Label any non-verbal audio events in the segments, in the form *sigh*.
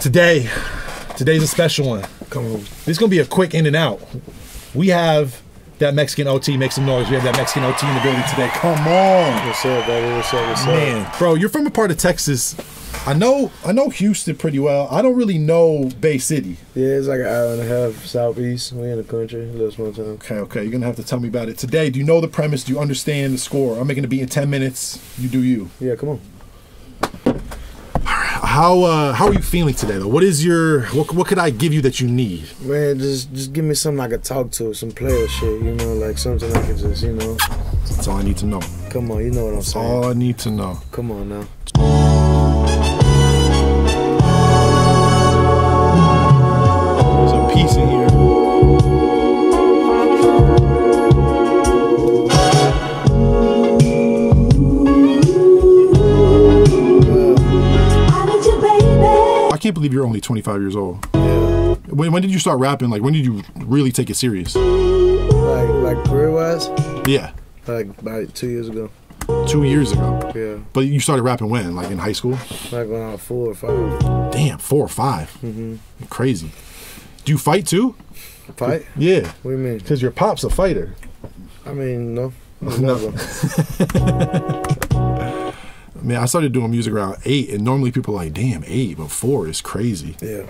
Today, today's a special one. Come on. This is gonna be a quick in and out. We have that Mexican OT. Make some noise. We have that Mexican OT in the building today. Come on, What's up, baby? What's up? What's up? man, bro. You're from a part of Texas. I know. I know Houston pretty well. I don't really know Bay City. Yeah, it's like an hour and a half southeast. We in the country, little small town. Okay, okay. You're gonna have to tell me about it today. Do you know the premise? Do you understand the score? I'm making the beat in ten minutes. You do you. Yeah, come on. How uh, how are you feeling today though? What is your what, what could I give you that you need? Man, just just give me something I can talk to, some player shit, you know, like something I can just, you know. That's all I need to know. Come on, you know what I'm That's saying. all I need to know. Come on now. There's a piece in here. Can't believe you're only 25 years old. Yeah. When, when did you start rapping? Like, when did you really take it serious? Like like career wise, Yeah, like about two years ago. two years ago. Yeah. But you started rapping when? Like in high school? Like when I was four or five. Damn, four or 5 mm-hmm. Crazy. Do you fight too? Fight? Yeah, What do you mean? because your pop's a fighter. I mean, no. *laughs* No. *laughs* Man, I started doing music around eight, and normally people are like, damn, eight, but four is crazy. Yeah.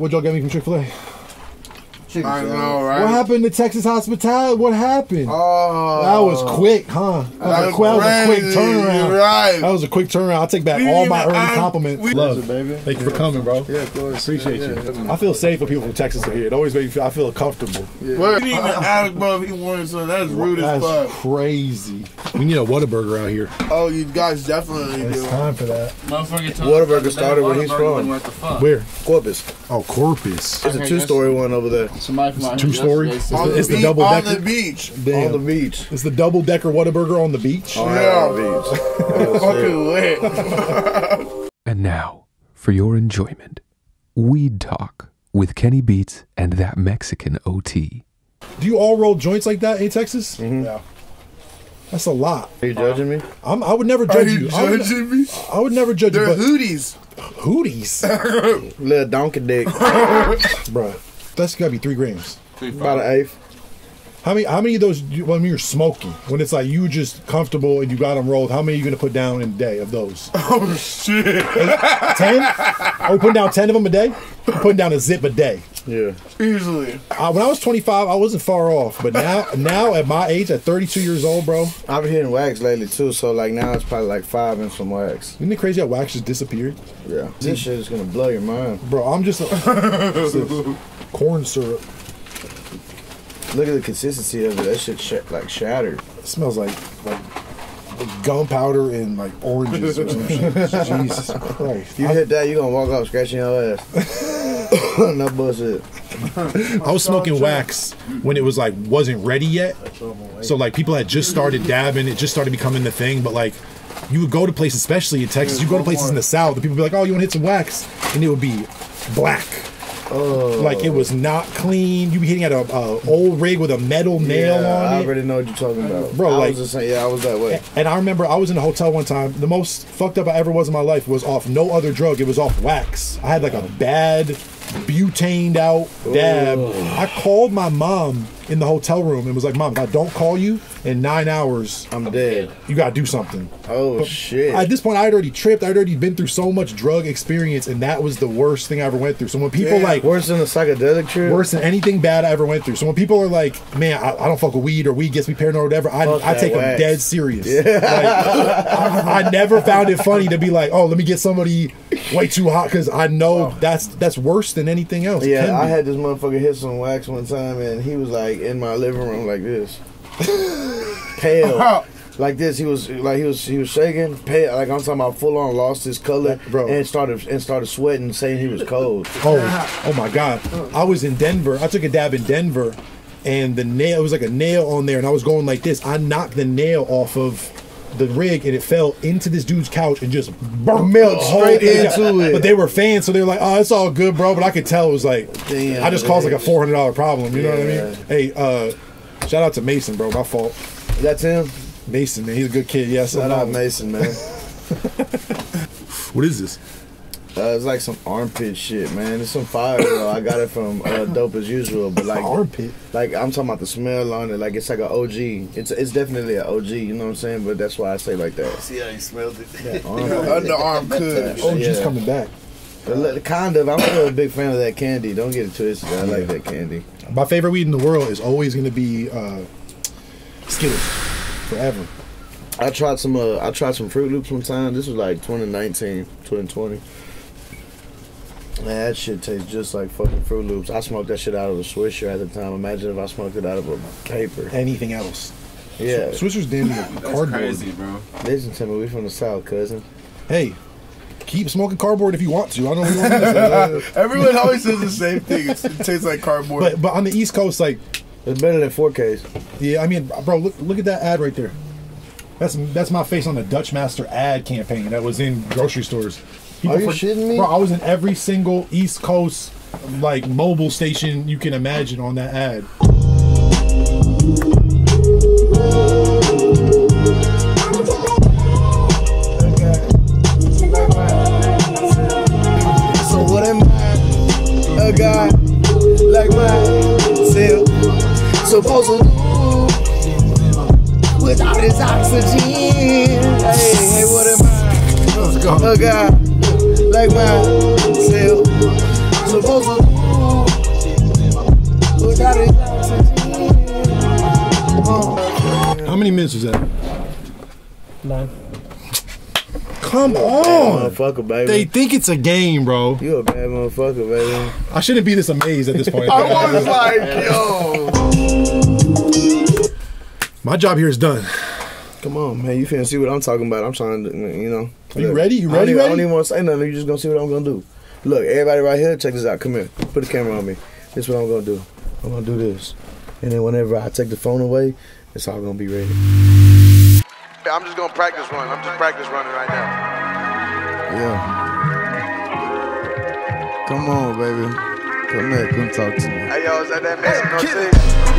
What y'all get me from Chick fil A? I know, right? What happened to Texas hospitality? What happened? Oh, that was quick, huh? That was, a, That's quick, that was a quick turnaround. Right. That was a quick turnaround. I'll take back We all my early I- compliments. we- Love, baby. Thank you for coming, bro. Yeah, of course. Appreciate yeah, you. yeah. I feel safe when people from Texas are here. It always makes me feel, I feel comfortable. Word. He didn't even ask, bro, if he wanted something. That's rude as That's fuck. crazy. We need a Whataburger out here. Oh, you guys definitely It's do. time for that. Motherfucker told Whataburger started where he's Whataburger from. What the fuck? Where? Corpus. Oh, Corpus. It's a two story one over there. Somebody from out Two here story? yesterday said- On It's the, the beach, double on decker? the beach. Damn. On the beach. It's the double decker Whataburger on the beach. Oh, on Yeah. the beach. *laughs* Fucking lit. *laughs* And now, for your enjoyment, Weed Talk with Kenny Beats and that Mexican OT. Do you all roll joints like that in Texas? Mm-hmm. Yeah. That's a lot. Are you judging me? I'm, I would never Are judge you you. I would, judging me? I would never judge you, They're hooties. hooties, *laughs* Little donkey dick. bruh. That's gotta be three grams. About an eighth. How many? How many of those? you- When you're smoking, when it's like you just comfortable and you got them rolled, how many are you gonna put down in a day of those? *laughs* Oh, shit. Ten? Are we putting down ten of them a day? We're putting down a zip a day. Yeah. Easily. Uh, when I was 25, I wasn't far off, but now, now at my age, at 32 years old, bro, I've been hitting wax lately too, so like now it's probably like five and some wax. isn't it crazy how wax just disappeared? Yeah. This shit is gonna blow your mind. Bro, I'm just a, *laughs* corn syrup. Look at the consistency of it. That shit sh- like shattered. It smells like like gunpowder and like oranges or some shit. *laughs* Jesus Christ. If you hit that, you gonna walk off scratching your ass. *laughs* no bullshit. I was smoking wax when it was like wasn't ready yet. So like people had just started dabbing, it just started becoming the thing, but like you would go to places, especially in Texas, you go to places in the South, and people would be like, "Oh, you want to hit some wax?" and it would be black. Oh. Like it was not clean. You be hitting at a, a old rig with a metal nail yeah, I on it. I already know what you're talking about. Bro, I like- was just saying, yeah, I was that way. And I remember I was in a hotel one time. The most fucked up I ever was in my life was off no other drug. It was off wax. I had like a bad butaned out dab. I called my mom in the hotel room and was like, "Mom, if I don't call you in nine hours, I'm dead. you gotta do something." Oh shit. At this point, I had already tripped. I'd already been through so much drug experience, and that was the worst thing I ever went through. So when people Yeah. like Worse than a psychedelic trip. worse than anything bad I ever went through. So when people are like, "Man, I, I don't fuck with weed," or "Weed gets me paranoid," or whatever, I, I take them dead serious. Like, I, I never found it funny to be like, "Oh, let me get somebody way too hot," because I know oh. that's that's worse than anything else. Yeah, I had this motherfucker hit some wax one time, and he was like in my living room like this, *laughs* pale, like this. He was like he was he was shaking, pale. Like I'm talking about full on lost his color, Bro. and started and started sweating, saying he was cold. *laughs* Oh, oh my God! I was in Denver. I took a dab in Denver, and the nail it was like a nail on there, and I was going like this. I knocked the nail off of the rig and it fell into this dude's couch and just burnt Melt the whole straight thing. into it. But they were fans, so they were like, "Oh, it's all good, bro." But I could tell it was like, Damn, I just caused like a four hundred dollar problem. You know what I mean? Hey, uh, shout out to Mason, bro. My fault. That's him. Mason, man, he's a good kid. Yes, Shout I out. Mason, man. *laughs* What is this? Uh, it's like some armpit shit, man. It's some fire though. I got it from uh, Dope as Usual, but like, Armpit. like I'm talking about the smell on it. Like it's like an OG. It's it's definitely an OG. You know what I'm saying? But that's why I say like that. See how he smelled it? *laughs* Armpit. Underarm kush. OG's Yeah. coming back. But Kind of. I'm still a big fan of that candy. Don't get it twisted. I like that candy. My favorite weed in the world is always going to be uh, Skittles. Forever. I tried some. Uh, I tried some Fruit Loops one time. This was like 2019, 2020. Man, that shit tastes just like fucking Fruit Loops. I smoked that shit out of a Swisher at the time. Imagine if I smoked it out of a paper. Anything else. Yeah. Swisher's damn near That's cardboard. crazy, bro. Listen to me. We from the South, cousin. Hey, keep smoking cardboard if you want to. I don't know. What you *laughs* Everyone always says the same thing. It's, it tastes like cardboard. but but on the East Coast, like It's better than 4Ks. yeah, I mean, bro, look look at that ad right there. That's that's my face on the Dutch Master ad campaign that was in grocery stores. Are you shitting me? Bro, I was in every single East Coast like Mobil station you can imagine on that ad. So what am I? A guy like myself supposed to do without his oxygen? Hey, hey, what am I? Let's go. A guy like myself supposed to do without his? How many minutes was that? Nine. Come on. Motherfucker, baby. They think it's a game, bro. you a bad motherfucker, baby. I shouldn't be this amazed at this point. *laughs* I was like, *laughs* yo. My job here is done. Come on, man. You finna see what I'm talking about. I'm trying to, you know. Are you ready? You I don't ready, I don't even want to say nothing. You just gonna see what I'm gonna do. Look, everybody right here, check this out. Come here. Put the camera on me. This is what I'm gonna do. I'm gonna do this. And then whenever I take the phone away, it's all gonna be ready. I'm just gonna practice running. I'm just practice running right now. Yeah. Come on, baby. Come here. Come talk to me. Hey yo, is that that Mexico City?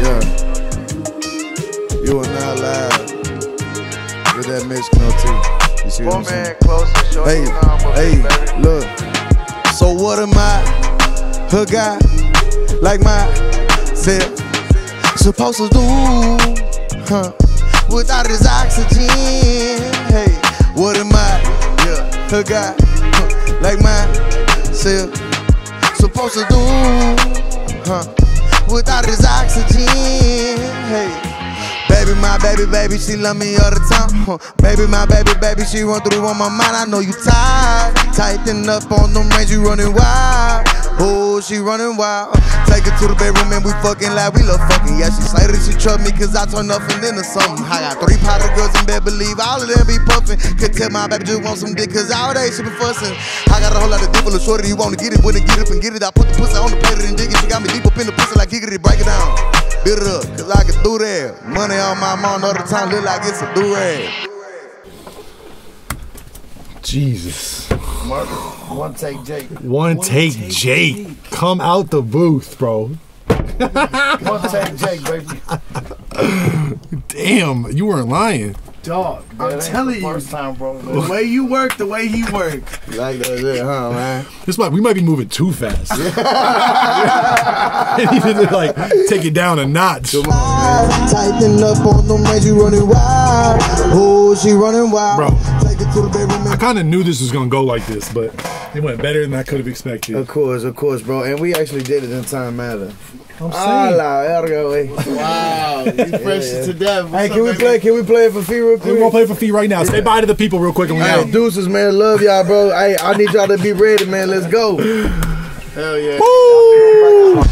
Yeah. You are now live with that Mexican tea. You see what I'm saying? closer, Hey, hey, look. So what am I? A guy like myself supposed to do? Huh? Without his oxygen. Hey, what am I? Yeah, a guy huh, like myself supposed to do? Huh? Without his oxygen. Hey. Baby, my baby, baby, she love me all the time. Baby, my baby, baby, she run through on my mind. I know you tired. Tighten up on them range, you running wild. Oh, she running wild. Take her to the bedroom and we fucking like we love fucking. Yeah, she say that she trust me cause I turn nothing into something. I got three powder girls in bed, believe all of them be puffing. Could tell my baby just want some dick cause all day she been fussing. I got a whole lot of dick full of shorty, you wanna get it, wouldn't get up and get it. I put the pussy on the plate and dig it. She got me deep up in the pussy like giggity, break it down. Build it up, cause I can do that. Money on my mom all the time, look like it's a do-rag. Jesus. One take Jake. One take Jake. Come out the booth, bro. One take Jake, baby. *laughs* Damn, you weren't lying. Dog, I'm telling you. First time, bro. The way you work, the way he work. *laughs* Like that, yeah, huh, man? This might we might be moving too fast. I need to like take it down a notch. Tighten up on them range, you running wild. Oh, she running wild. Bro. Take it to the bedroom I kind of knew this was gonna go like this, but it went better than I could have expected. Of course, of course, bro. And we actually did it in time matter. I'm Ah, saying. la verga, wey. *laughs* Wow, you *laughs* fresh yeah. to death. Hey, can up, we baby? play? Can we play it for fee real quick? We're gonna play for fee right now. Say bye to the people real quick and we Hey, out. deuces, man. Love y'all, bro. Hey, I need y'all to be ready, man. Let's go. Hell yeah. Woo!